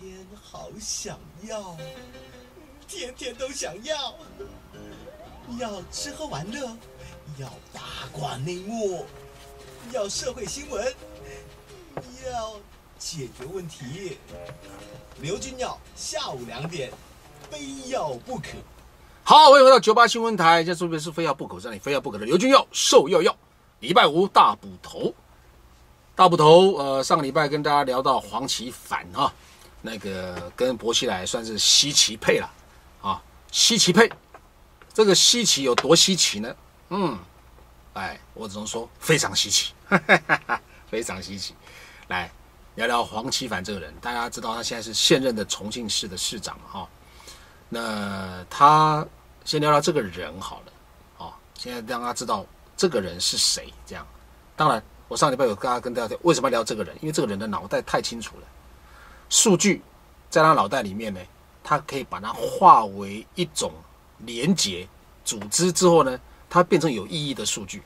天好想要，天天都想要，要吃喝玩乐，要八卦内幕，要社会新闻，要解决问题。刘君耀下午两点，非要不可。好，欢迎回到九八新闻台，这这边是非要不可，这里非要不可的刘君耀瘦要要，礼拜五大补头，大捕头。呃，上个礼拜跟大家聊到黄奇反哈，那个跟薄熙来算是稀奇配了啊，稀奇配。这个稀奇有多稀奇呢？嗯，哎，我只能说非常稀奇，非常稀奇。来聊聊黄奇帆这个人，大家知道他现在是现任的重庆市的市长哈。那他先聊聊这个人好了，哦，现在让他知道这个人是谁。这样，当然，我上礼拜有跟他跟大家为什么要聊这个人？因为这个人的脑袋太清楚了，数据在他脑袋里面呢，他可以把它化为一种连接组织之后呢，它变成有意义的数据。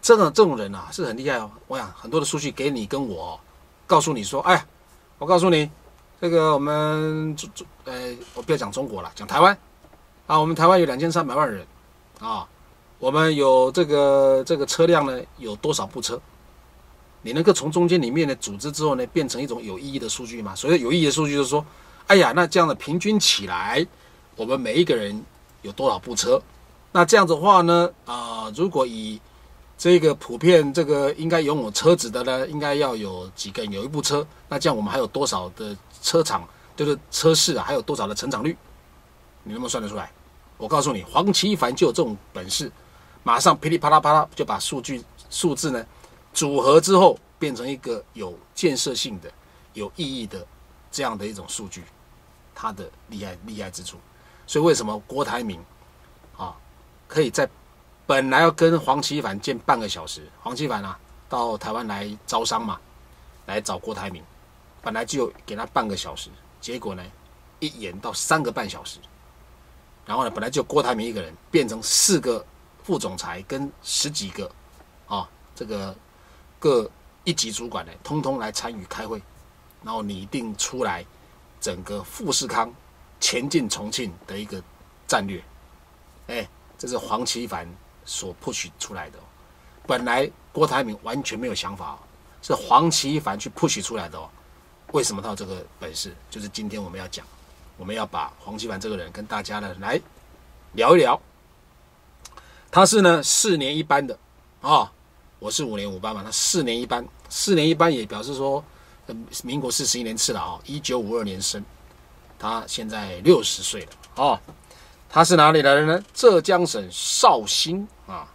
这种这种人啊，是很厉害哦。我想很多的数据给你跟我，告诉你说，哎，我告诉你。这个我们中中呃，我不要讲中国了，讲台湾啊。我们台湾有两千三百万人啊，我们有这个这个车辆呢，有多少部车？你能够从中间里面的组织之后呢，变成一种有意义的数据吗？所以有意义的数据就是说，哎呀，那这样的平均起来，我们每一个人有多少部车？那这样子的话呢，啊，如果以这个普遍这个应该拥有车子的呢，应该要有几个人有一部车？那这样我们还有多少的？车厂就是车市啊，还有多少的成长率？你能不能算得出来？我告诉你，黄奇帆就有这种本事，马上噼里啪啦啪啦就把数据数字呢组合之后，变成一个有建设性的、有意义的这样的一种数据，它的厉害厉害之处。所以为什么郭台铭啊可以在本来要跟黄奇帆见半个小时，黄奇帆啊到台湾来招商嘛，来找郭台铭。本来就给他半个小时，结果呢，一延到三个半小时。然后呢，本来就郭台铭一个人，变成四个副总裁跟十几个啊，这个各一级主管呢，通通来参与开会，然后拟定出来整个富士康前进重庆的一个战略。哎，这是黄奇帆所 push 出来的。本来郭台铭完全没有想法，是黄奇帆去 push 出来的哦。为什么他有这个本事？就是今天我们要讲，我们要把黄奇帆这个人跟大家呢来聊一聊。他是呢四年一班的啊，我是五年五班嘛，他四年一班，四年一班也表示说，民国四十一年次了啊，一九五二年生，他现在六十岁了啊。他是哪里来的呢？浙江省绍兴啊。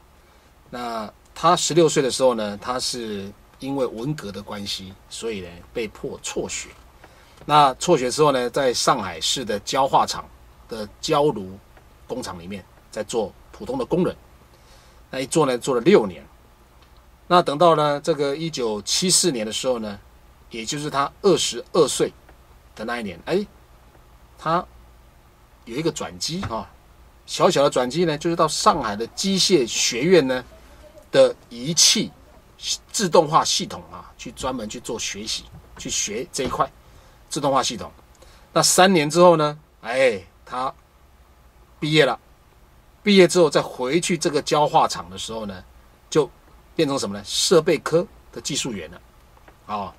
那他十六岁的时候呢，他是。因为文革的关系，所以呢被迫辍学。那辍学之后呢，在上海市的焦化厂的焦炉工厂里面，在做普通的工人。那一做呢，做了六年。那等到呢这个一九七四年的时候呢，也就是他二十二岁的那一年，哎，他有一个转机啊，小小的转机呢，就是到上海的机械学院呢的仪器。自动化系统啊，去专门去做学习，去学这一块自动化系统。那三年之后呢？哎，他毕业了。毕业之后再回去这个焦化厂的时候呢，就变成什么呢？设备科的技术员了。啊，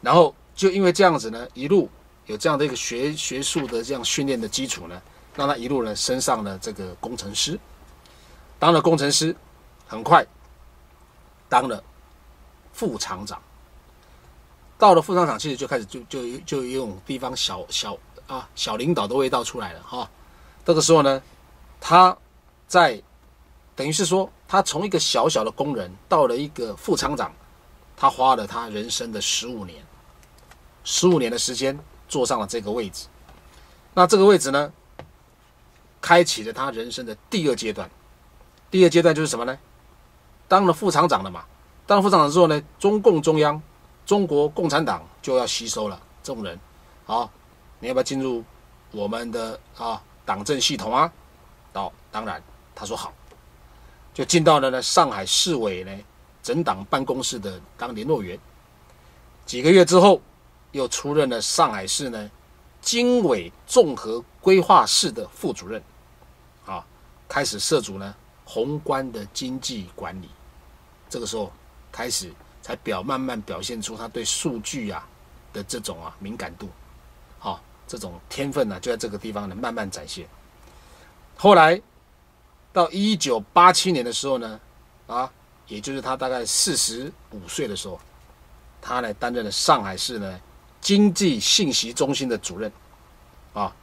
然后就因为这样子呢，一路有这样的一个学学术的这样训练的基础呢，让他一路呢升上了这个工程师。当了工程师，很快。当了副厂长，到了副厂长，其实就开始就就就有种地方小小啊小领导的味道出来了哈。这个时候呢，他在等于是说，他从一个小小的工人到了一个副厂长，他花了他人生的十五年，十五年的时间坐上了这个位置。那这个位置呢，开启了他人生的第二阶段。第二阶段就是什么呢？当了副厂长了嘛？当了副厂长之后呢，中共中央、中国共产党就要吸收了这种人。好，你要不要进入我们的啊党政系统啊？到当然，他说好，就进到了呢上海市委呢整党办公室的当联络员。几个月之后，又出任了上海市呢经委综合规划室的副主任，啊，开始涉足呢宏观的经济管理。这个时候开始才表慢慢表现出他对数据啊的这种啊敏感度，好，这种天分呢就在这个地方呢慢慢展现。后来到一九八七年的时候呢，啊，也就是他大概四十五岁的时候，他呢担任了上海市呢经济信息中心的主任，啊，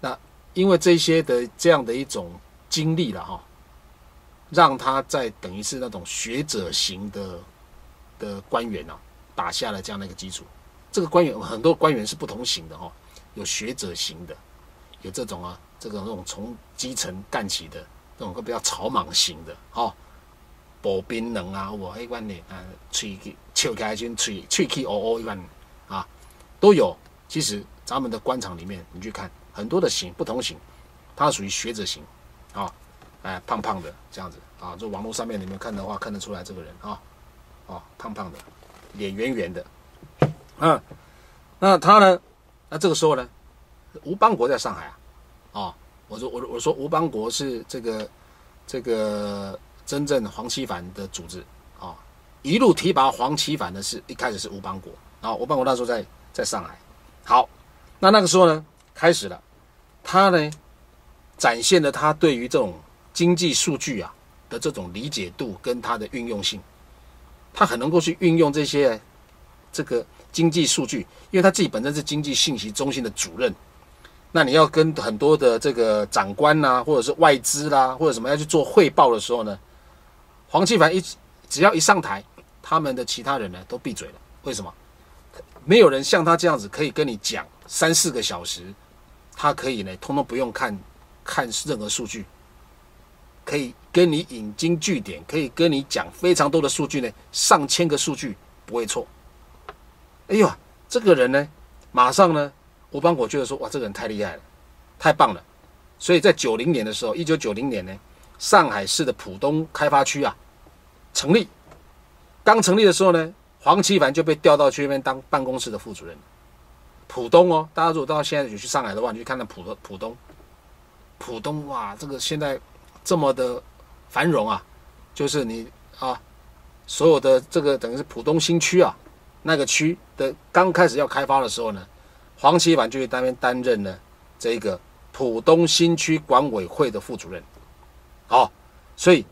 那因为这些的这样的一种经历了哈。让他在等于是那种学者型的的官员啊，打下了这样的一个基础。这个官员很多官员是不同型的哈，有学者型的，有这种啊，这种那种从基层干起的，这种比较草莽型的哈，保兵能啊，我一般的啊，吹气开先吹吹气哦哦一般啊，都有。其实咱们的官场里面，你去看很多的型不同型，他属于学者型啊。哎，胖胖的这样子啊，就网络上面你们看的话，看得出来这个人啊，哦，胖胖的，脸圆圆的，嗯，那他呢？那这个时候呢，吴邦国在上海啊，哦，我说我我说吴邦国是这个这个真正黄奇帆的组织啊，一路提拔黄奇帆的是一开始是吴邦国，然后吴邦国那时候在在上海，好，那那个时候呢，开始了，他呢展现了他对于这种。经济数据啊的这种理解度跟他的运用性，他很能够去运用这些这个经济数据，因为他自己本身是经济信息中心的主任，那你要跟很多的这个长官呐，或者是外资啦，或者什么要去做汇报的时候呢，黄奇帆一只要一上台，他们的其他人呢都闭嘴了。为什么？没有人像他这样子可以跟你讲三四个小时，他可以呢通通不用看看任何数据。可以跟你引经据典，可以跟你讲非常多的数据呢，上千个数据不会错。哎呦，这个人呢，马上呢，吴邦国觉得说，哇，这个人太厉害了，太棒了。所以在九零年的时候，一九九零年呢，上海市的浦东开发区啊，成立。刚成立的时候呢，黄奇帆就被调到去那边当办公室的副主任。浦东哦，大家如果到现在有去上海的话，你去看看浦东，浦东，浦东哇，这个现在。这么的繁荣啊，就是你啊，所有的这个等于是浦东新区啊，那个区的刚开始要开发的时候呢，黄奇帆就在那边担任了这个浦东新区管委会的副主任，好，所以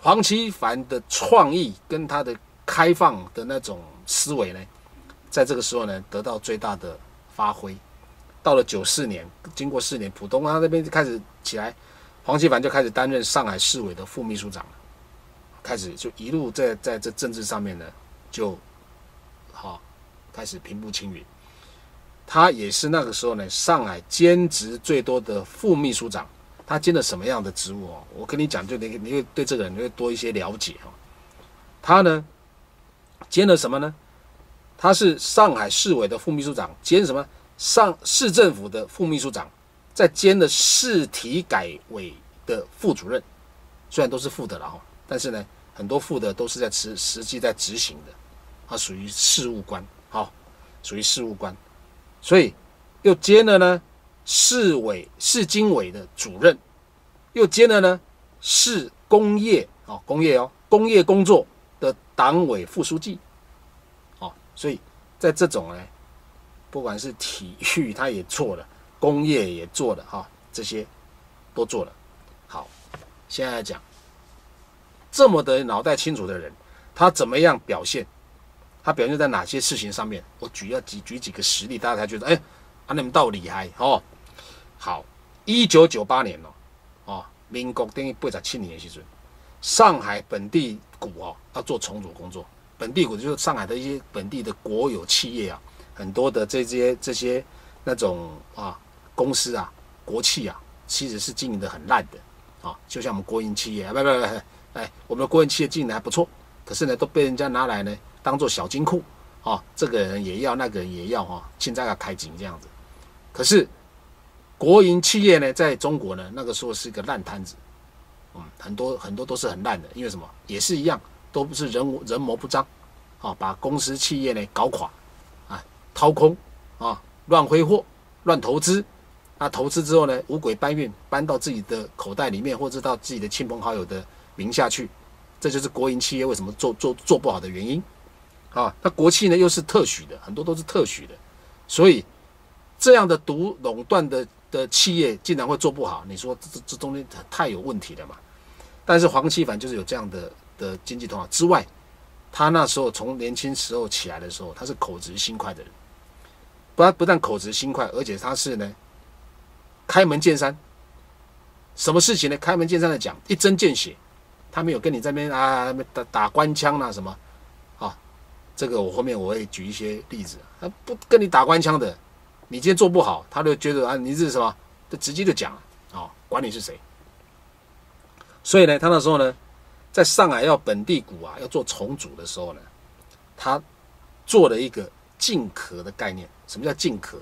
黄奇帆的创意跟他的开放的那种思维呢，在这个时候呢得到最大的发挥。到了九四年，经过四年，浦东啊那边就开始起来。黄奇帆就开始担任上海市委的副秘书长，开始就一路在在这政治上面呢，就好开始平步青云。他也是那个时候呢，上海兼职最多的副秘书长。他兼了什么样的职务哦？我跟你讲，就你你会对这个人你会多一些了解哦。他呢，兼了什么呢？他是上海市委的副秘书长，兼什么？上市政府的副秘书长。在兼的市体改委的副主任，虽然都是副的了哈，但是呢，很多副的都是在实实际在执行的，他属于事务官，好，属于事务官，所以又兼了呢市委市经委的主任，又兼了呢市工业哦工业哦工业工作的党委副书记，哦，所以在这种呢，不管是体育他也做了。工业也做了哈，这些都做了。好，现在讲这么的脑袋清楚的人，他怎么样表现？他表现在哪些事情上面？我举要举举几个实例，大家才觉得哎，啊，你们到厉害哦。好，一九九八年哦，哦，民国等于八十七年的时阵，上海本地股哦要做重组工作。本地股就是上海的一些本地的国有企业啊，很多的这些这些那种啊。公司啊，国企啊，其实是经营的很烂的，啊，就像我们国营企业，不不不，哎，我们的国营企业经营的还不错，可是呢，都被人家拿来呢当做小金库，啊，这个人也要，那个人也要，哈，现在要开井这样子。可是国营企业呢，在中国呢，那个时候是一个烂摊子，嗯，很多很多都是很烂的，因为什么？也是一样，都不是人人谋不彰，啊，把公司企业呢搞垮，啊掏空啊，乱挥霍、乱投资。那投资之后呢，五鬼搬运搬到自己的口袋里面，或者到自己的亲朋好友的名下去，这就是国营企业为什么做做做不好的原因。啊，那国企呢又是特许的，很多都是特许的，所以这样的独垄断的的企业竟然会做不好，你说这这这中间太有问题了嘛？但是黄奇帆就是有这样的的经济头脑之外，他那时候从年轻时候起来的时候，他是口直心快的人，不不但口直心快，而且他是呢开门见山，什么事情呢？开门见山的讲，一针见血，他没有跟你这边啊打打官腔啊什么。这个我后面我会举一些例子，他不跟你打官腔的，你今天做不好，他就觉得啊你是什么，就直接就讲了啊，管你是谁。所以呢，他那时候呢，在上海要本地股啊要做重组的时候呢，他做了一个进壳的概念。什么叫进壳？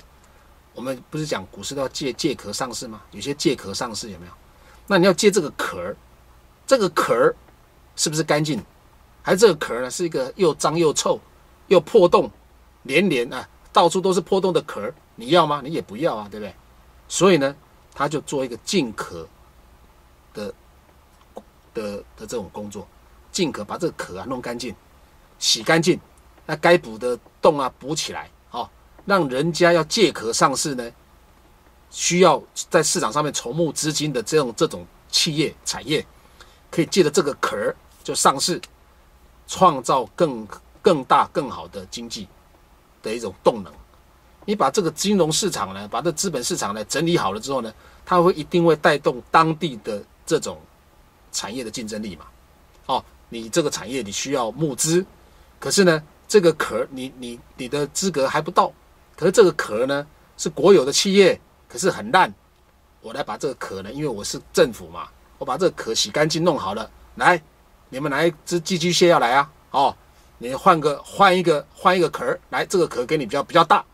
我们不是讲股市都要借借壳上市吗？有些借壳上市有没有？那你要借这个壳这个壳是不是干净？还这个壳呢，是一个又脏又臭，又破洞连连啊，到处都是破洞的壳，你要吗？你也不要啊，对不对？所以呢，他就做一个净壳的的的这种工作，净壳把这个壳啊弄干净，洗干净，那该补的洞啊补起来，哦，让人家要借壳上市呢，需要在市场上面筹募资金的这种这种企业产业，可以借着这个壳就上市。创造更更大更好的经济的一种动能。你把这个金融市场呢，把这资本市场呢整理好了之后呢，它会一定会带动当地的这种产业的竞争力嘛？哦，你这个产业你需要募资，可是呢，这个壳你你你的资格还不到，可是这个壳呢是国有的企业，可是很烂。我来把这个壳呢，因为我是政府嘛，我把这个壳洗干净弄好了，来。你们来一只寄居蟹要来啊？哦，你换个换一个换一个壳来，这个壳给你比较比较大。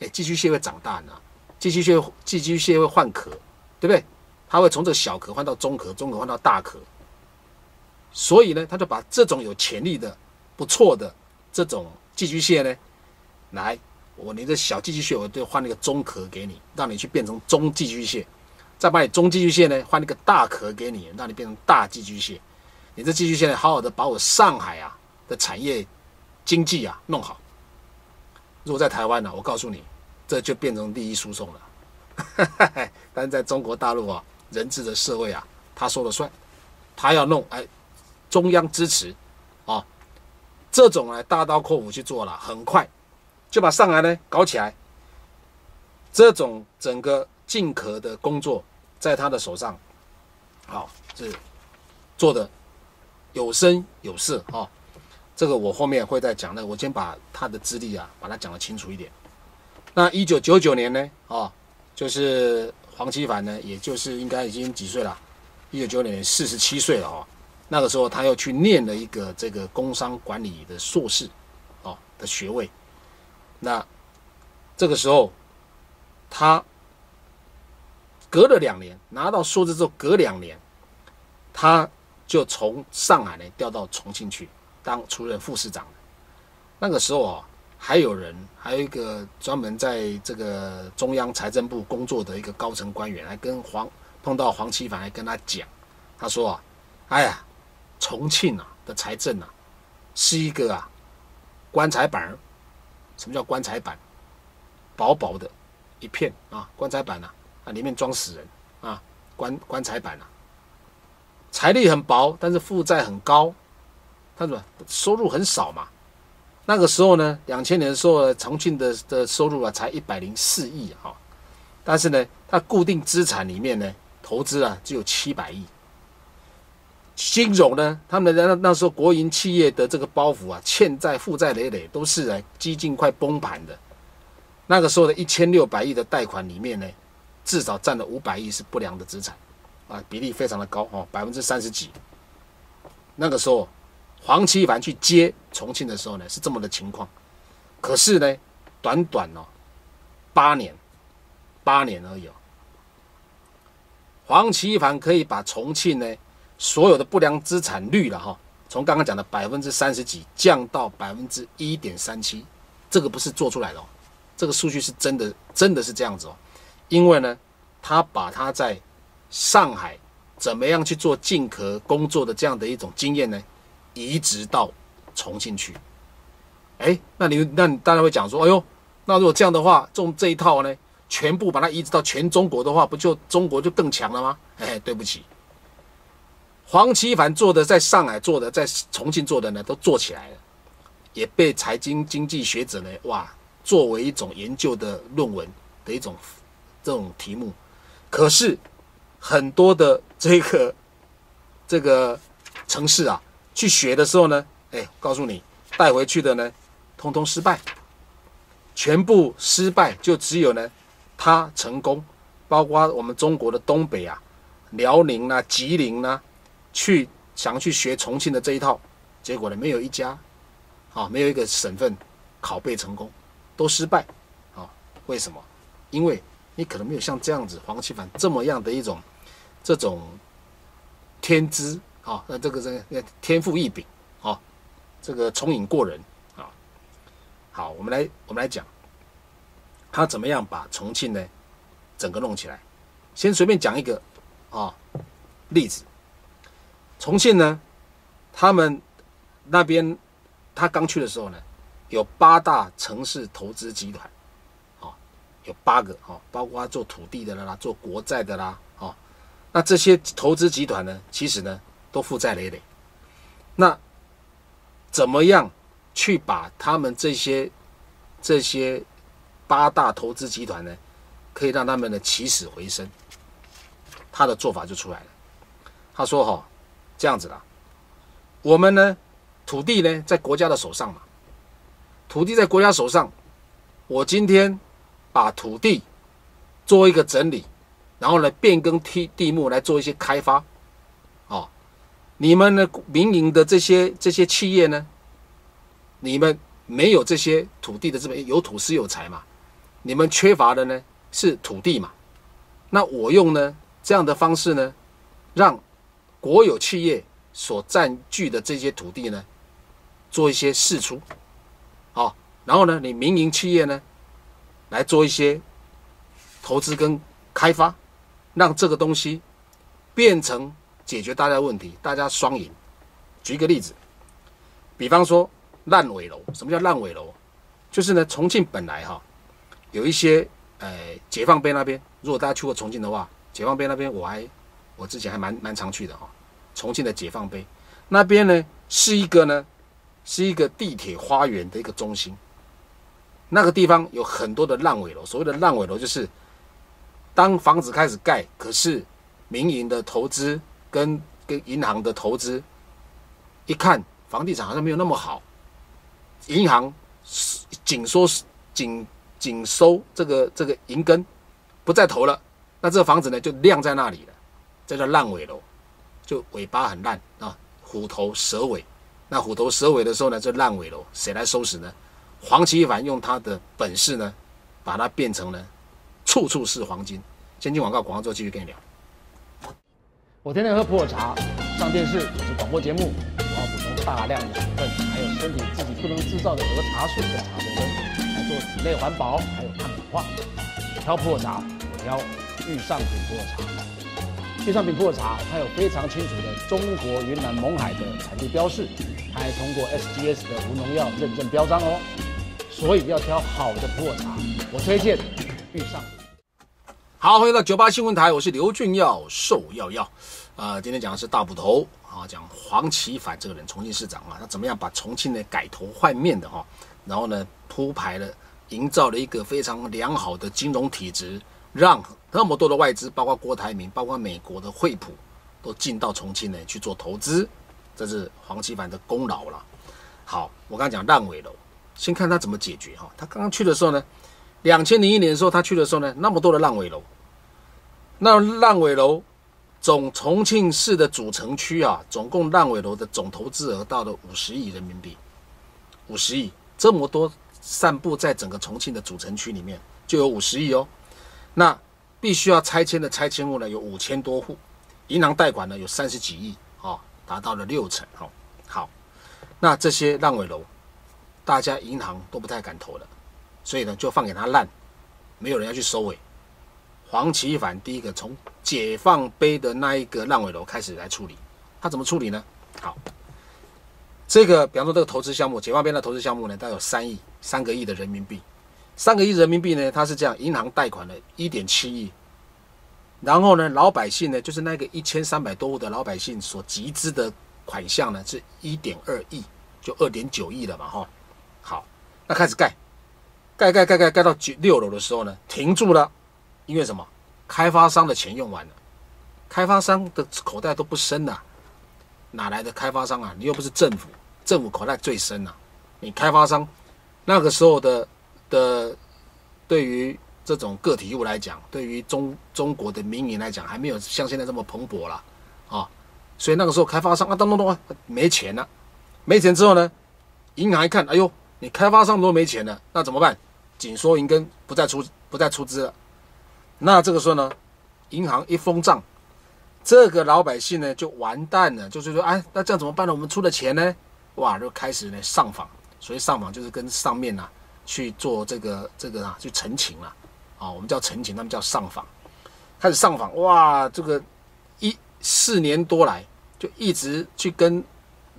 哎，寄居蟹会长大呢，寄居蟹寄居蟹会换壳，对不对？它会从这个小壳换到中壳，中壳换到大壳。所以呢，他就把这种有潜力的、不错的这种寄居蟹呢，来，我你的小寄居蟹，我就换那个中壳给你，让你去变成中寄居蟹，再把你中寄居蟹呢换一个大壳给你，让你变成大寄居蟹。你这继续现在好好的把我上海啊的产业经济啊弄好。如果在台湾呢，我告诉你，这就变成利益输送了。但是在中国大陆啊，人治的社会啊，他说了算，他要弄，哎，中央支持，啊，这种呢大刀阔斧去做了，很快就把上海呢搞起来。这种整个进壳的工作在他的手上，好，是做的。有声有色啊，这个我后面会再讲的。我先把他的资历啊，把它讲得清楚一点。那一九九九年呢，啊，就是黄奇帆呢，也就是应该已经几岁了？一九九九年四十七岁了啊。那个时候他又去念了一个这个工商管理的硕士，哦的学位。那这个时候他隔了两年拿到硕士之后，隔两年他。就从上海呢调到重庆去当出任副市长那个时候啊，还有人，还有一个专门在这个中央财政部工作的一个高层官员，来跟黄碰到黄奇帆，来跟他讲，他说啊，哎呀，重庆啊的财政啊，是一个啊棺材板。什么叫棺材板？薄薄的一片啊，棺材板呐，啊里面装死人啊，棺棺材板呐。财力很薄，但是负债很高，他什么收入很少嘛？那个时候呢，两千年的时候，重庆的的收入啊才一百零四亿哈，但是呢，它固定资产里面呢，投资啊只有七百亿。金融呢，他们那那时候国营企业的这个包袱啊，欠债负债累累，都是啊几近快崩盘的。那个时候的一千六百亿的贷款里面呢，至少占了五百亿是不良的资产。啊，比例非常的高哦，百分之三十几。那个时候，黄奇帆去接重庆的时候呢，是这么的情况。可是呢，短短哦八年，八年而已哦，黄奇帆可以把重庆呢所有的不良资产率了哈，从刚刚讲的百分之三十几降到百分之一点三七，这个不是做出来的哦，这个数据是真的，真的是这样子哦。因为呢，他把他在上海怎么样去做进壳工作的这样的一种经验呢，移植到重庆去。哎，那你那你大家会讲说，哎呦，那如果这样的话，中这一套呢，全部把它移植到全中国的话，不就中国就更强了吗？哎，对不起，黄奇帆做的，在上海做的，在重庆做的呢，都做起来了，也被财经经济学者呢，哇，作为一种研究的论文的一种这种题目。可是很多的这个这个城市啊，去学的时候呢，哎，告诉你带回去的呢。通通失败，全部失败，就只有呢，他成功，包括我们中国的东北啊，辽宁啊、吉林啊，去想去学重庆的这一套，结果呢，没有一家，啊，没有一个省份拷贝成功，都失败，啊，为什么？因为你可能没有像这样子黄奇帆这么样的一种这种天资啊，那这个这个天赋异禀啊，这个聪颖过人啊。好，我们来我们来讲，他怎么样把重庆呢整个弄起来？先随便讲一个啊例子。重庆呢，他们那边他刚去的时候呢，有八大城市投资集团，有八个哦，包括做土地的啦，做国债的啦，啊，那这些投资集团呢，其实呢都负债累累。那怎么样？去把他们这些这些八大投资集团呢，可以让他们的起死回生。他的做法就出来了。他说：“哈，这样子啦，我们呢，土地呢在国家的手上嘛，土地在国家手上，我今天把土地做一个整理，然后呢变更地地目来做一些开发。哦，你们呢民营的这些这些企业呢？”你们没有这些土地的资本，有土是有财嘛？你们缺乏的呢是土地嘛？那我用呢这样的方式呢，让国有企业所占据的这些土地呢，做一些释出，好，然后呢，你民营企业呢来做一些投资跟开发，让这个东西变成解决大家问题，大家双赢。举一个例子，比方说。烂尾楼，什么叫烂尾楼？就是呢，重庆本来哈有一些，呃，解放碑那边，如果大家去过重庆的话，解放碑那边我还我之前还蛮蛮常去的哈。重庆的解放碑那边呢，是一个呢，是一个地铁花园的一个中心。那个地方有很多的烂尾楼，所谓的烂尾楼就是当房子开始盖，可是民营的投资跟跟银行的投资一看，房地产好像没有那么好。银行紧缩、紧紧收这个这个银根，不再投了，那这个房子呢就晾在那里了，这叫烂尾楼，就尾巴很烂啊，虎头蛇尾。那虎头蛇尾的时候呢，这烂尾楼谁来收拾呢？黄奇帆用他的本事呢，把它变成了处处是黄金。先进广告，广告之后继续跟你聊。我天天喝普洱茶，上电视也是广播节目。我要补充大量的水分，还有身体自己不能制造的儿茶素跟茶多酚，来做体内环保，还有抗氧化。挑普洱茶，我挑玉上品普洱茶。玉上品普洱茶，它有非常清楚的中国云南勐海的产地标示，还通过 SGS 的无农药认证标章哦。所以要挑好的普洱茶，我推荐玉上。好，回到九八新闻台，我是刘俊耀，寿耀耀。啊，今天讲的是大捕头。啊，讲黄奇帆这个人，重庆市长啊，他怎么样把重庆呢改头换面的哈？然后呢铺排了，营造了一个非常良好的金融体制，让那么多的外资，包括郭台铭，包括美国的惠普，都进到重庆呢去做投资，这是黄奇帆的功劳了。好，我刚刚讲烂尾楼，先看他怎么解决哈。他刚刚去的时候呢，两千零一年的时候他去的时候呢，那么多的烂尾楼，那烂尾楼。总重庆市的主城区啊，总共烂尾楼的总投资额到了五十亿人民币，五十亿，这么多散布在整个重庆的主城区里面，就有五十亿哦。那必须要拆迁的拆迁户呢，有五千多户，银行贷款呢有三十几亿啊，达到了六成哦。好，那这些烂尾楼，大家银行都不太敢投了，所以呢就放给他烂，没有人要去收尾。黄奇帆第一个从解放碑的那一个烂尾楼开始来处理，他怎么处理呢？好，这个比方说这个投资项目，解放碑的投资项目呢，大概有三亿三个亿的人民币，三个亿人民币呢，它是这样，银行贷款了一点七亿，然后呢，老百姓呢，就是那个一千三百多户的老百姓所集资的款项呢，是一点二亿，就二点九亿了嘛，哈，好，那开始盖，盖盖盖盖盖到九六楼的时候呢，停住了。因为什么？开发商的钱用完了，开发商的口袋都不深了，哪来的开发商啊？你又不是政府，政府口袋最深了。你开发商那个时候的的，对于这种个体户来讲，对于中中国的民营来讲，还没有像现在这么蓬勃了啊。所以那个时候开发商啊，咚咚咚啊，没钱了，没钱之后呢，银行一看，哎呦，你开发商都没钱了，那怎么办？紧缩银根，不再出不再出资了。那这个时候呢，银行一封账，这个老百姓呢就完蛋了，就是说，哎，那这样怎么办呢？我们出的钱呢？哇，就开始呢上访，所以上访就是跟上面呐去做这个这个啊，去陈情了，啊我们叫陈情，他们叫上访，开始上访，哇，这个一四年多来就一直去跟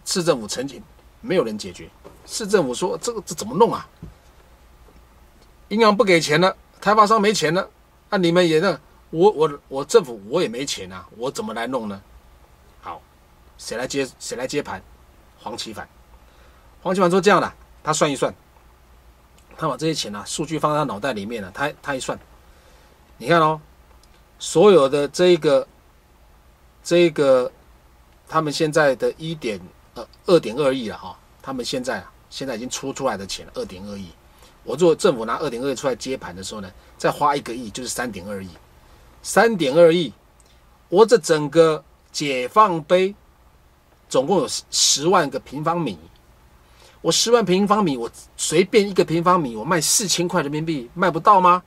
市政府陈情，没有人解决，市政府说这个这怎么弄啊？银行不给钱了，开发商没钱了。那你们也那我我我政府我也没钱啊，我怎么来弄呢？好，谁来接谁来接盘？黄奇帆，黄奇帆说这样的，他算一算，他把这些钱啊数据放在他脑袋里面了，他他一算，你看哦，所有的这个这个他们现在的一点呃二点二亿了哈，他们现在啊现在已经出出来的钱二点二亿。我做政府拿二点二亿出来接盘的时候呢，再花一个亿就是三点二亿，三点二亿，我这整个解放碑总共有十万个平方米，我十万平方米，我随便一个平方米我卖四千块人民币，卖不到吗？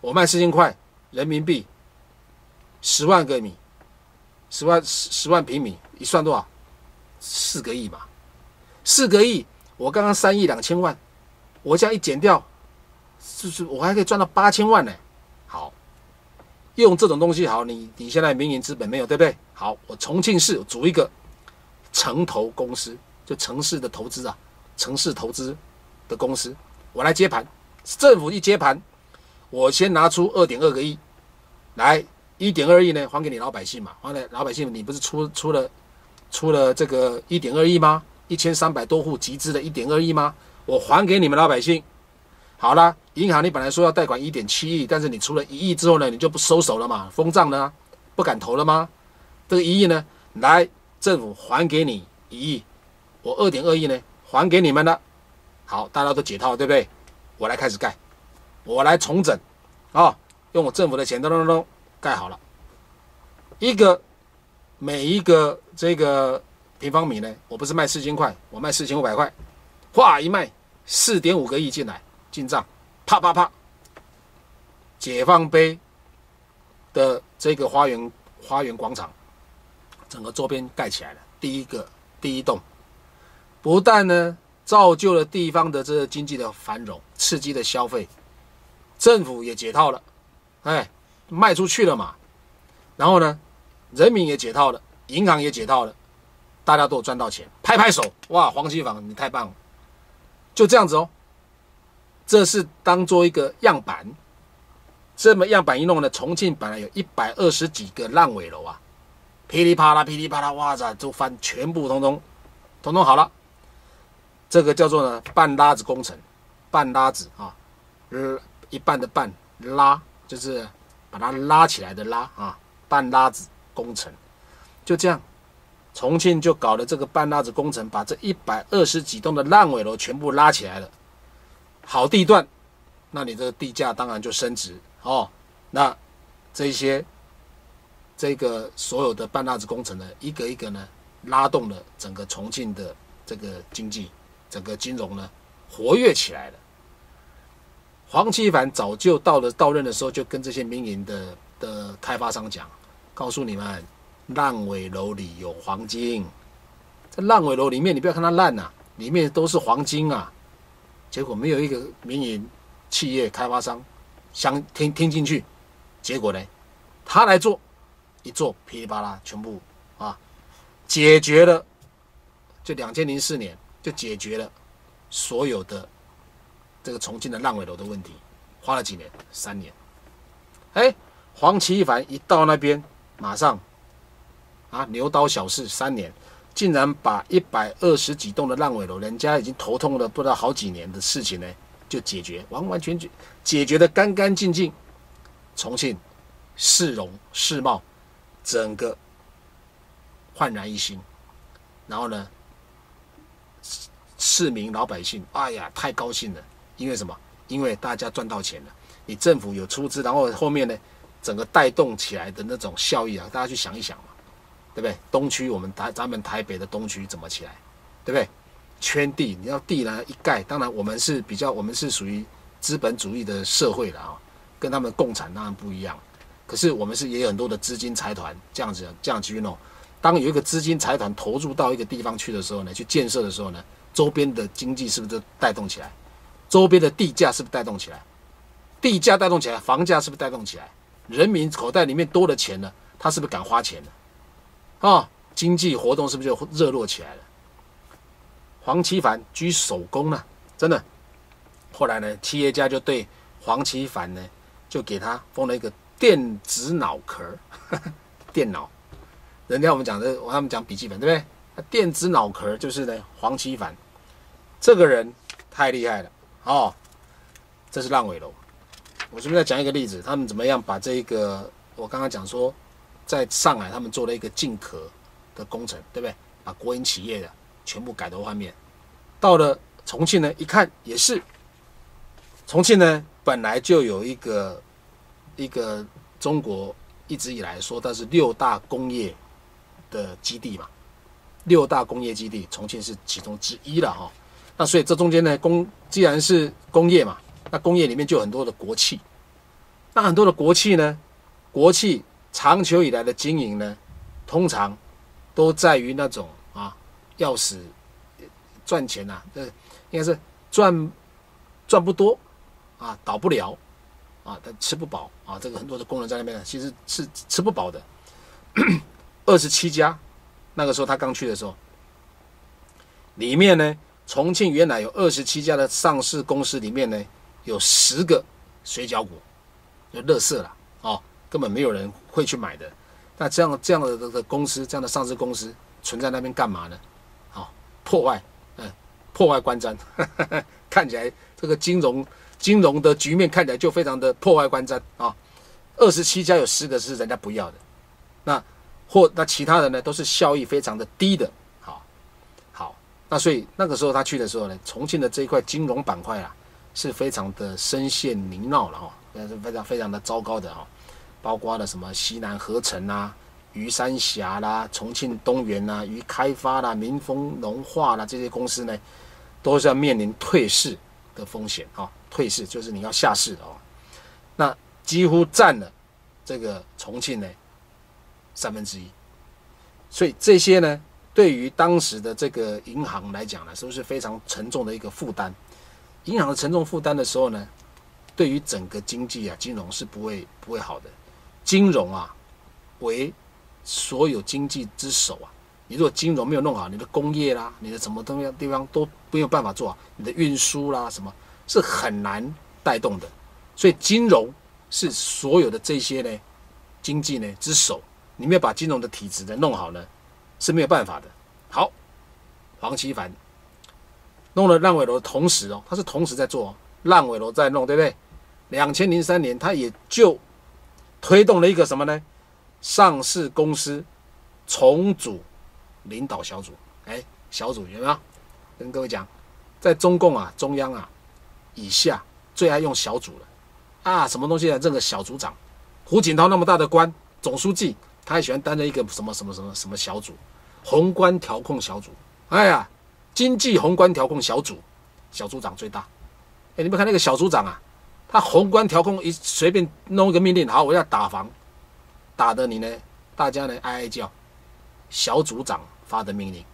我卖四千块人民币，十万个米，十万十十万平米，一算多少？四个亿嘛，四个亿，我刚刚三亿两千万。我这样一减掉，是不是我还可以赚到八千万呢？好，用这种东西好，你你现在民营资本没有对不对？好，我重庆市组一个城投公司，就城市的投资啊，城市投资的公司，我来接盘。政府一接盘，我先拿出二点二个亿来，一点二亿呢还给你老百姓嘛，还给老百姓，你不是出出了出了这个一点二亿吗？一千三百多户集资的一点二亿吗？我还给你们老百姓，好了，银行你本来说要贷款一点七亿，但是你出了一亿之后呢，你就不收手了嘛？封账呢？不敢投了吗？这个一亿呢，来政府还给你一亿，我二点二亿呢还给你们了。好，大家都解套对不对？我来开始盖，我来重整，啊，用我政府的钱咚咚咚盖好了，一个每一个这个平方米呢，我不是卖四千块，我卖四千五百块，哗一卖。四点五个亿进来进账，啪啪啪！解放碑的这个花园花园广场，整个周边盖起来了。第一个第一栋，不但呢造就了地方的这个经济的繁荣，刺激的消费，政府也解套了，哎，卖出去了嘛。然后呢，人民也解套了，银行也解套了，大家都赚到钱，拍拍手，哇，黄金房你太棒了！就这样子哦，这是当做一个样板，这么样板一弄呢，重庆本来有一百二十几个烂尾楼啊，噼里啪啦噼里啪啦，哇塞，就翻，全部通通，通通好了。这个叫做呢半拉子工程，半拉子啊，呃，一半的半拉，就是把它拉起来的拉啊，半拉子工程，就这样。重庆就搞了这个半拉子工程，把这一百二十几栋的烂尾楼全部拉起来了。好地段，那你这个地价当然就升值哦。那这些这个所有的半拉子工程呢，一个一个呢，拉动了整个重庆的这个经济，整个金融呢活跃起来了。黄奇帆早就到了到任的时候，就跟这些民营的的开发商讲，告诉你们。烂尾楼里有黄金，在烂尾楼里面，你不要看它烂呐，里面都是黄金啊！结果没有一个民营企业开发商想听听进去，结果呢，他来做，一做噼里啪啦全部啊解决了，就两千零四年就解决了所有的这个重庆的烂尾楼的问题，花了几年？三年。哎，黄奇帆一到那边，马上啊牛刀小试三年，竟然把一百二十几栋的烂尾楼，人家已经头痛了不知道好几年的事情呢，就解决，完完全全解决的干干净净。重庆市容市貌，整个焕然一新。然后呢，市民老百姓，哎呀，太高兴了，因为什么？因为大家赚到钱了。你政府有出资，然后后面呢，整个带动起来的那种效益啊，大家去想一想嘛，对不对？东区我们台咱们台北的东区怎么起来，对不对？圈地，你要地呢一盖，当然我们是比较，我们是属于资本主义的社会了啊，跟他们共产当然不一样。可是我们是也有很多的资金财团这样子这样去弄。当有一个资金财团投入到一个地方去的时候呢，去建设的时候呢，周边的经济是不是带动起来？周边的地价是不是带动起来？地价带动起来，房价是不是带动起来？人民口袋里面多了钱了，他是不是敢花钱了？啊，经济活动是不是就热络起来了？黄奇帆居首功呢，真的。后来呢，企业家就对黄奇帆呢，就给他封了一个电子脑壳，电脑。人家我们讲的，我他们讲笔记本，对不对？电子脑壳就是呢，黄奇帆这个人太厉害了哦。这是烂尾楼。我顺便再讲一个例子，他们怎么样把这一个我刚刚讲说，在上海他们做了一个进壳的工程，对不对？把国营企业的全部改头换面。到了重庆呢，一看也是，重庆呢本来就有一个一个中国一直以来说它是六大工业的基地嘛，六大工业基地，重庆是其中之一了哈。那所以这中间呢，工既然是工业嘛。那工业里面就有很多的国企，那很多的国企呢，国企长久以来的经营呢，通常都在于那种啊，要死赚钱呐，这应该是赚赚不多啊，倒不了啊，但吃不饱啊，这个很多的工人在那边呢其实是吃不饱的。二十七家，那个时候他刚去的时候，里面呢，重庆原来有二十七家的上市公司里面呢。有十个水饺股，就乐色了哦，根本没有人会去买的。那这样这样的的公司，这样的上市公司存在那边干嘛呢？好，破坏，嗯，破坏观瞻，看起来这个金融金融的局面看起来就非常的破坏观瞻啊。二十七家有十个是人家不要的，那或那其他的呢，都是效益非常的低的。那所以那个时候他去的时候呢，重庆的这一块金融板块啊。是非常的深陷泥淖了哈，那是非常非常的糟糕的哈，包括了什么西南合成啊、渝三峡啦、重庆东源啦、渝开发啦、民丰农化啦这些公司呢，都是要面临退市的风险啊，退市就是你要下市的哦，那几乎占了这个重庆呢三分之一，所以这些呢，对于当时的这个银行来讲呢，是不是非常沉重的一个负担？银行的沉重负担的时候呢，对于整个经济啊，金融是不会不会好的。金融啊，为所有经济之首啊。你如果金融没有弄好，你的工业啦，你的什么东西地方都没有办法做，你的运输啦什么，是很难带动的。所以金融是所有的这些呢，经济呢之首。你没有把金融的体制呢弄好呢，是没有办法的。好，黄奇帆。弄了烂尾楼的同时哦，他是同时在做烂尾楼在弄，对不对？两千零三年，他也就推动了一个什么呢？上市公司重组领导小组。哎，小组有没有？跟各位讲，在中共啊，中央啊以下最爱用小组了啊，什么东西啊？这个小组长，胡锦涛那么大的官，总书记，他还喜欢担任一个什么什么什么什么小组，宏观调控小组。哎呀！经济宏观调控小组小组长最大，哎，你们看那个小组长啊，他宏观调控一随便弄一个命令，好，我要打房，打的你呢，大家呢哀哀叫。小组长发的命令，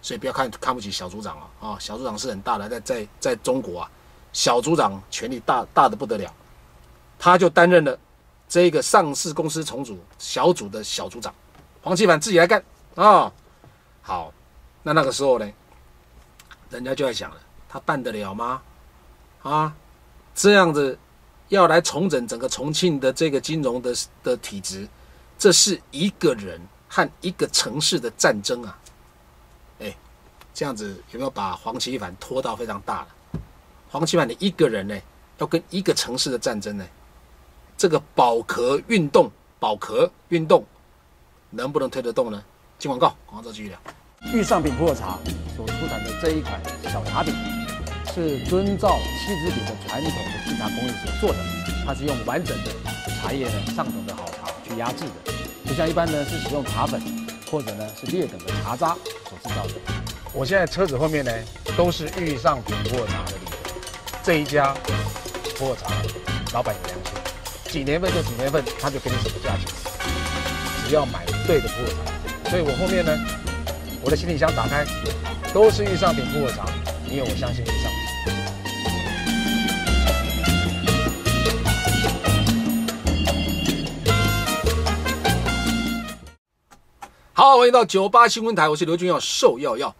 所以不要看看不起小组长啊，啊，小组长是很大的，在在在中国啊，小组长权力大大的不得了，他就担任了这个上市公司重组小组的小组长，黄奇帆自己来干啊。好，那那个时候呢，人家就在想了，他办得了吗？啊，这样子要来重整整个重庆的这个金融的的体制，这是一个人和一个城市的战争啊！哎，这样子有没有把黄奇帆拖到非常大了？黄奇帆的一个人呢，要跟一个城市的战争呢，这个保壳运动，保壳运动能不能推得动呢？进广告，广告之后继续聊。御上品普洱茶所出产的这一款小茶饼，是遵照七子饼的传统的制茶工艺所做的。它是用完整的茶叶呢上等的好茶去压制的，不像一般呢是使用茶粉或者呢是劣等的茶渣所制造的。我现在车子后面呢都是御上品普洱茶的礼盒，这一家普洱茶老板有良心，几年份就几年份，他就给你什么价钱，只要买对的普洱茶。所以我后面呢。我的行李箱打开，都是御上品普洱茶，因为我相信御上。好，欢迎到九八新闻台，我是刘军耀，瘦耀耀。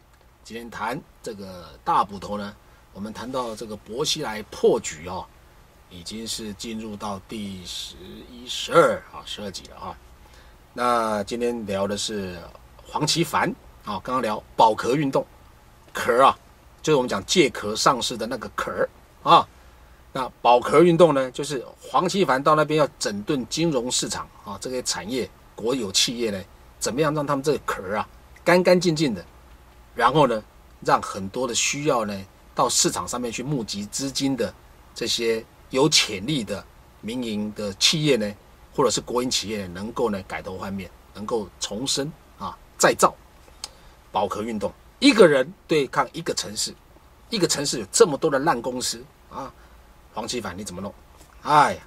今天谈这个大捕头呢，我们谈到这个薄熙来破局啊、已经是进入到第十一、十二啊，十二集了啊。那今天聊的是黄奇帆啊，刚刚聊保壳运动，壳啊，就是我们讲借壳上市的那个壳啊。那保壳运动呢，就是黄奇帆到那边要整顿金融市场啊，这些产业国有企业呢，怎么样让他们这个壳啊干干净净的，然后呢，让很多的需要呢到市场上面去募集资金的这些有潜力的民营的企业呢，或者是国营企业能够呢改头换面，能够重生啊再造。保壳运动，一个人对抗一个城市，一个城市有这么多的烂公司啊，黄奇帆你怎么弄？哎，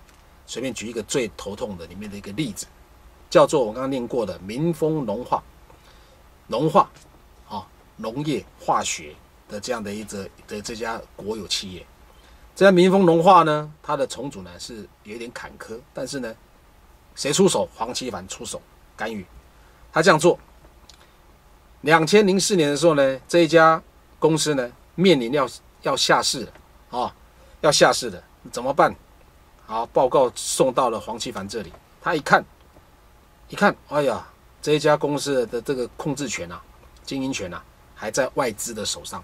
随便举一个最头痛的里面的一个例子，叫做我刚刚念过的民丰农化，农化啊，农业化学的这样的一则的这家国有企业，这家民丰农化呢，它的重组呢是有一点坎坷，但是呢，谁出手？黄奇帆出手干预，他这样做。两千零四年的时候呢，这一家公司呢面临要要下市了啊，要下市的怎么办？好，报告送到了黄奇帆这里，他一看，一看，哎呀，这一家公司的这个控制权啊、经营权啊，还在外资的手上。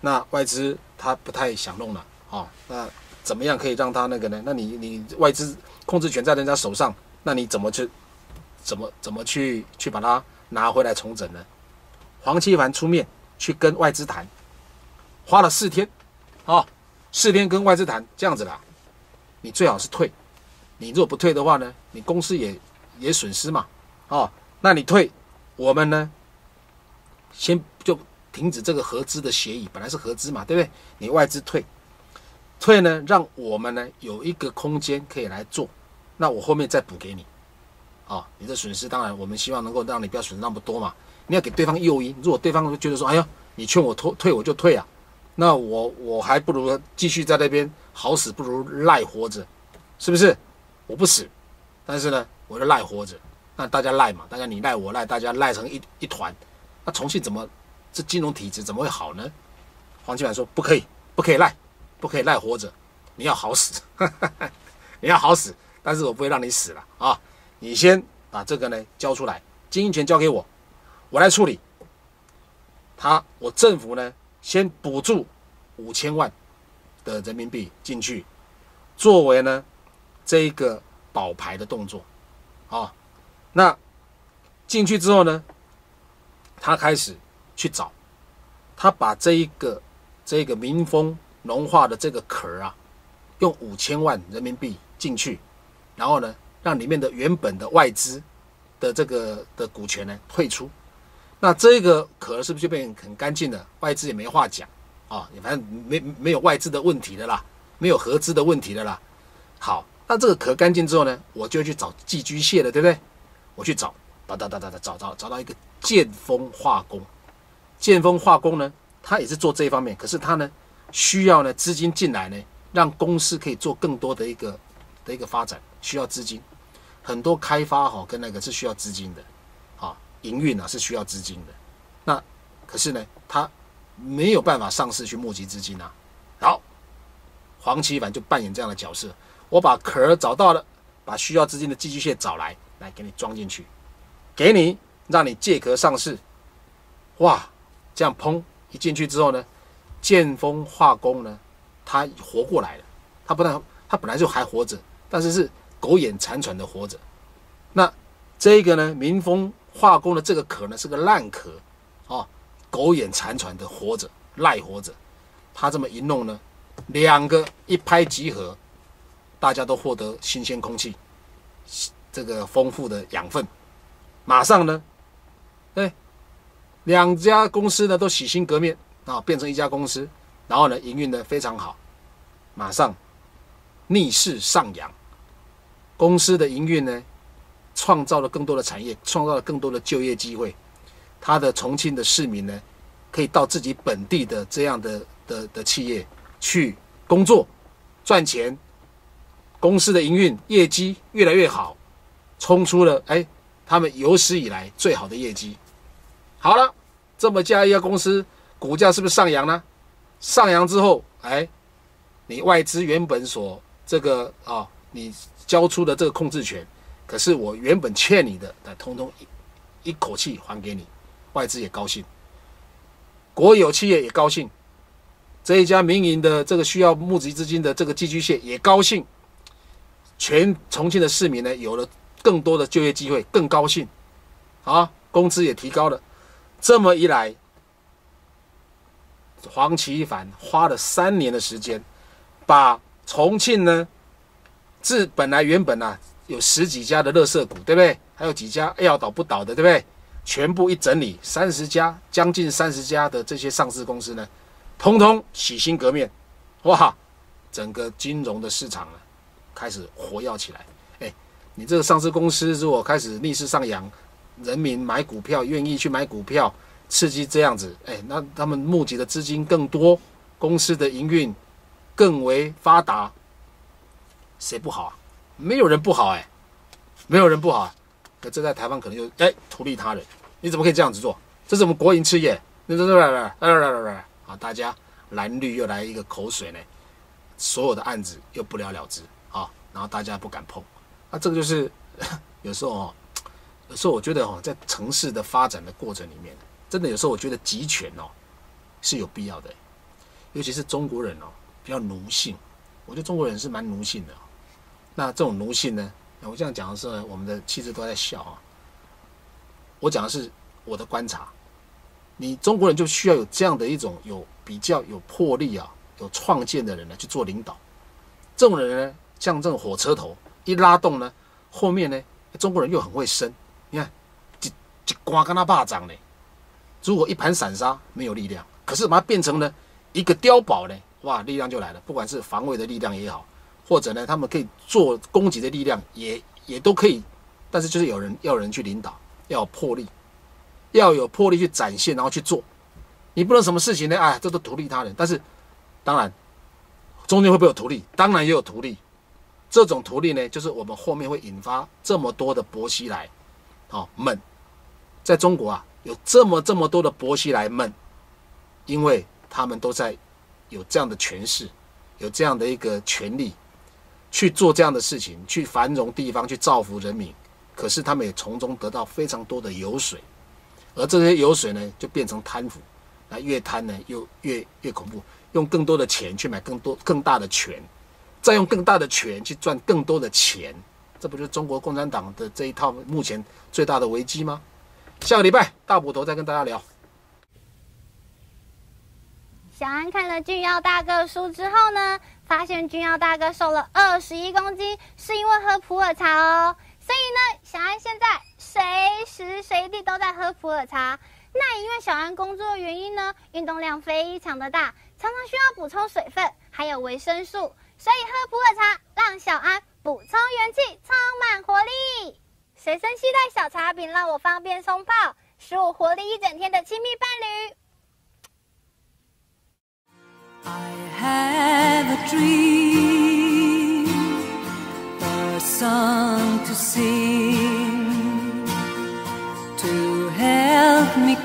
那外资他不太想弄了啊，那怎么样可以让他那个呢？那你你外资控制权在人家手上，那你怎么去怎么怎么去去把它拿回来重整呢？黄奇帆出面去跟外资谈，花了四天，啊，四天跟外资谈这样子啦，你最好是退，你如果不退的话呢，你公司也也损失嘛，哦，那你退，我们呢，先就停止这个合资的协议，本来是合资嘛，对不对？你外资退，退呢，让我们呢有一个空间可以来做，那我后面再补给你，啊，你的损失当然我们希望能够让你不要损失那么多嘛。你要给对方诱因，如果对方觉得说：“哎呀，你劝我退退我就退啊，那我我还不如继续在那边好死不如赖活着，是不是？我不死，但是呢，我就赖活着，那大家赖嘛，大家你赖我赖，大家赖成一一团，那重庆怎么这金融体制怎么会好呢？”黄奇帆说：“不可以，不可以赖，不可以赖活着，你要好死，你要好死，但是我不会让你死了啊！你先把这个呢交出来，经营权交给我。”我来处理，他我政府呢，先补助五千万的人民币进去，作为呢这一个保牌的动作，啊，那进去之后呢，他开始去找，他把这一个这个民风融化的这个壳啊，用五千万人民币进去，然后呢，让里面的原本的外资的这个的股权呢退出。那这个壳是不是就变很干净了？外资也没话讲啊，反正没没有外资的问题的啦，没有合资的问题的啦。好，那这个壳干净之后呢，我就去找寄居蟹了，对不对？我去找，哒哒哒哒哒，找到找到一个建丰化工。建丰化工呢，它也是做这一方面，可是它呢，需要呢资金进来呢，让公司可以做更多的一个的一个发展，需要资金。很多开发哈跟那个是需要资金的，啊，营运啊是需要资金的。那可是呢，他没有办法上市去募集资金啊。好，黄奇凡就扮演这样的角色，我把壳找到了，把需要资金的寄居蟹找来，来给你装进去，给你让你借壳上市。哇，这样砰一进去之后呢，建峰化工呢，它活过来了。它不但它本来就还活着，但是是。苟延残喘的活着，那这个呢？民丰化工的这个壳呢是个烂壳，哦，苟延残喘的活着，赖活着。他这么一弄呢，两个一拍即合，大家都获得新鲜空气，这个丰富的养分，马上呢，哎，两家公司呢都洗心革面啊，变成一家公司，然后呢营运的非常好，马上逆势上扬。公司的营运呢，创造了更多的产业，创造了更多的就业机会。他的重庆的市民呢，可以到自己本地的这样的的的企业去工作，赚钱。公司的营运业绩越来越好，冲出了哎，他们有史以来最好的业绩。好了，这么加一家公司，股价是不是上扬呢？上扬之后，哎，你外资原本所这个啊，你。交出的这个控制权，可是我原本欠你的，那通通一一口气还给你，外资也高兴，国有企业也高兴，这一家民营的这个需要募集资金的这个寄居蟹也高兴，全重庆的市民呢有了更多的就业机会，更高兴，啊，工资也提高了，这么一来，黄奇帆花了三年的时间，把重庆呢。自本来原本啊有十几家的乐色股，对不对？还有几家要倒不倒的，对不对？全部一整理，三十家，将近三十家的这些上市公司呢，通通洗心革面，哇！整个金融的市场呢开始活跃起来。哎，你这个上市公司如果开始逆势上扬，人民买股票愿意去买股票，刺激这样子，哎，那他们募集的资金更多，公司的营运更为发达。谁不好啊？没有人不好哎，没有人不好啊。可这在台湾可能就哎图利他人，你怎么可以这样子做？这是我们国营事业，那这这来来来来来来啊！大家蓝绿又来一个口水呢，所有的案子又不了了之啊，然后大家不敢碰啊。这个就是 有时候哦，有时候我觉得哦，在城市的发展的过程里面，真的有时候我觉得集权哦是有必要的，尤其是中国人哦比较奴性，我觉得中国人是蛮奴性的。那这种奴性呢？我这样讲的时候，我们的妻子都在笑啊。我讲的是我的观察，你中国人就需要有这样的一种有比较有魄力啊、有创建的人呢去做领导。这种人呢，像这种火车头一拉动呢，后面呢，中国人又很会生。你看，一一刮跟他巴掌呢，如果一盘散沙没有力量，可是把它变成了一个碉堡呢，哇，力量就来了。不管是防卫的力量也好。或者呢，他们可以做攻击的力量，也也都可以，但是就是有人要人去领导，要有魄力，要有魄力去展现，然后去做。你不能什么事情呢？哎，这都图利他人。但是，当然，中间会不会有图利？当然也有图利。这种图利呢，就是我们后面会引发这么多的薄熙来，好们，在中国啊，有这么这么多的薄熙来们，因为他们都在有这样的权势，有这样的一个权利。去做这样的事情，去繁荣地方，去造福人民，可是他们也从中得到非常多的油水，而这些油水呢，就变成贪腐，那越贪呢，又越越恐怖，用更多的钱去买更多更大的权，再用更大的权去赚更多的钱，这不就是中国共产党的这一套目前最大的危机吗？下个礼拜大捕头再跟大家聊。小安看了俊耀大哥书之后呢？发现俊耀大哥瘦了二十一公斤，是因为喝普洱茶哦。所以呢，小安现在随时随地都在喝普洱茶。那因为小安工作的原因呢，运动量非常的大，常常需要补充水分，还有维生素，所以喝普洱茶让小安补充元气，充满活力。随身携带小茶饼让我方便冲泡使我活力一整天的亲密伴侣 i have a dream song to sing to help me